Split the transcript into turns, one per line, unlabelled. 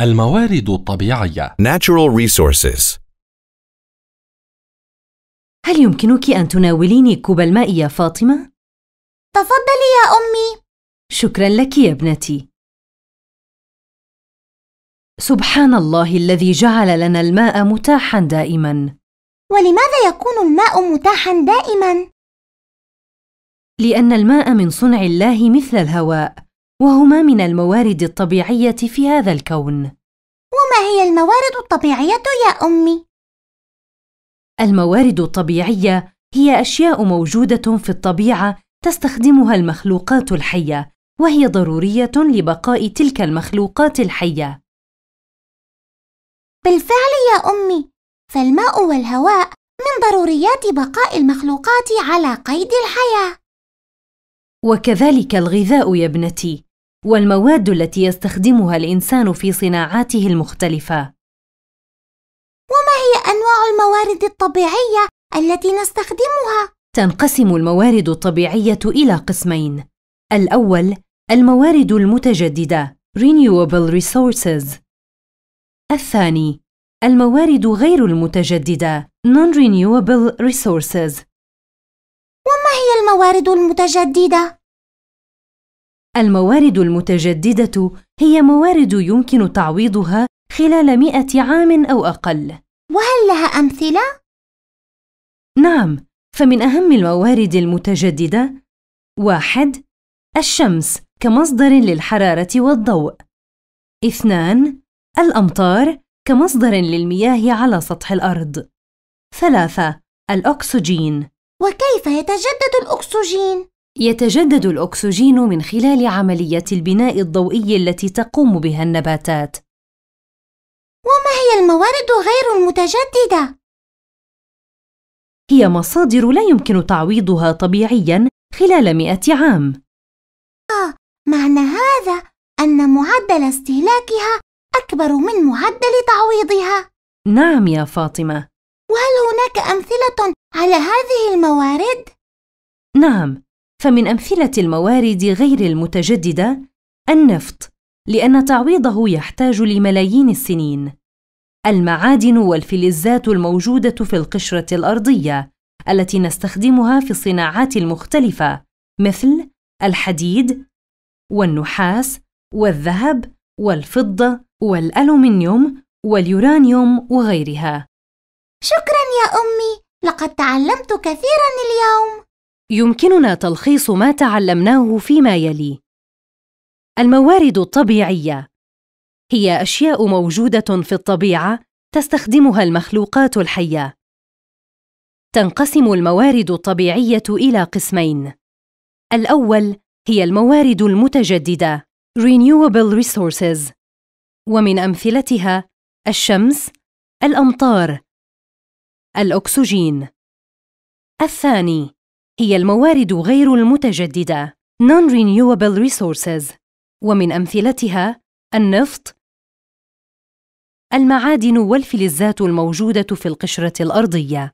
الموارد الطبيعية
Natural resources.
هل يمكنك أن تناوليني كوب الماء يا فاطمة؟
تفضلي يا أمي
شكرا لك يا ابنتي. سبحان الله الذي جعل لنا الماء متاحا دائما،
ولماذا يكون الماء متاحا دائما؟
لأن الماء من صنع الله مثل الهواء، وهما من الموارد الطبيعية في هذا الكون.
وما هي الموارد الطبيعية يا أمي؟
الموارد الطبيعية هي أشياء موجودة في الطبيعة تستخدمها المخلوقات الحية، وهي ضرورية لبقاء تلك المخلوقات الحية.
بالفعل يا أمي فالماء والهواء من ضروريات بقاء المخلوقات على قيد الحياة
وكذلك الغذاء يا ابنتي، والمواد التي يستخدمها الإنسان في صناعاته المختلفة.
وما هي أنواع الموارد الطبيعية التي نستخدمها؟
تنقسم الموارد الطبيعية إلى قسمين. الأول الموارد المتجددة renewable resources. الثاني الموارد غير المتجددة non-renewable resources.
وما هي الموارد المتجددة؟
الموارد المتجددة هي موارد يمكن تعويضها خلال مئة عام أو أقل.
وهل لها أمثلة؟
نعم، فمن أهم الموارد المتجددة: واحد: الشمس كمصدر للحرارة والضوء. اثنان: الأمطار كمصدر للمياه على سطح الأرض. ثلاثة: الأكسجين.
وكيف يتجدد الأكسجين؟
يتجدد الأكسجين من خلال عملية البناء الضوئي التي تقوم بها النباتات.
وما هي الموارد غير المتجددة؟
هي مصادر لا يمكن تعويضها طبيعياً خلال مئة عام.
آه، معنى هذا أن معدل استهلاكها أكبر من معدل تعويضها.
نعم يا فاطمة.
وهل هناك أمثلة على هذه الموارد؟
نعم، فمن أمثلة الموارد غير المتجددة النفط، لأن تعويضه يحتاج لملايين السنين. المعادن والفلزات الموجودة في القشرة الأرضية التي نستخدمها في الصناعات المختلفة مثل الحديد والنحاس والذهب والفضة والألومنيوم واليورانيوم وغيرها.
شكرا يا أمي، لقد تعلمت كثيرا اليوم.
يمكننا تلخيص ما تعلمناه فيما يلي. الموارد الطبيعية هي أشياء موجودة في الطبيعة تستخدمها المخلوقات الحية. تنقسم الموارد الطبيعية إلى قسمين. الأول هي الموارد المتجددة renewable resources ومن أمثلتها الشمس، الأمطار، الأكسجين. الثاني هي الموارد غير المتجددة. Non-renewable resources. ومن أمثلتها النفط، المعادن والفلزات الموجودة في القشرة الأرضية.